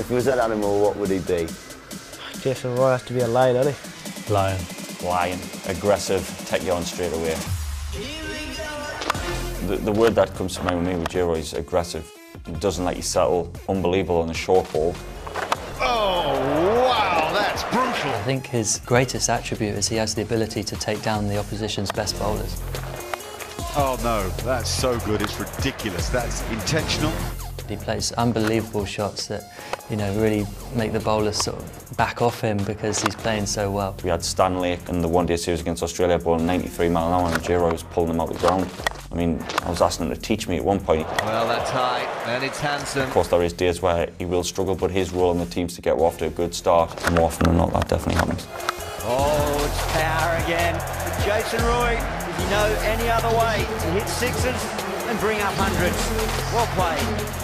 If he was an animal, what would he be? Jason Roy has to be a lion, doesn't he? Lion. Lion. Aggressive, take you on straight away. The, the word that comes to mind with me with J-Roy is aggressive. He doesn't let you settle. Unbelievable on the short ball. Oh, wow, that's brutal. I think his greatest attribute is he has the ability to take down the opposition's best bowlers. Oh, no, that's so good. It's ridiculous. That's intentional. He plays unbelievable shots that, you know, really make the bowlers sort of back off him because he's playing so well. We had Stanlake in the one-day series against Australia bowling 93 mile an hour and J-Roy was pulling them out of the ground. I mean, I was asking him to teach me at one point. Well, that's high, and it's handsome. Of course, there is days where he will struggle, but his role in the team is to get off to a good start. More often than not, that definitely happens. Oh, it's power again. Jason Roy, does he know any other way to hit sixes and bring up hundreds? Well played.